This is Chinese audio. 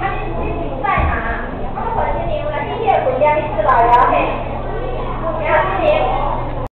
他们心情在哪，他们完全明白了。音乐不应该是老妖嘿。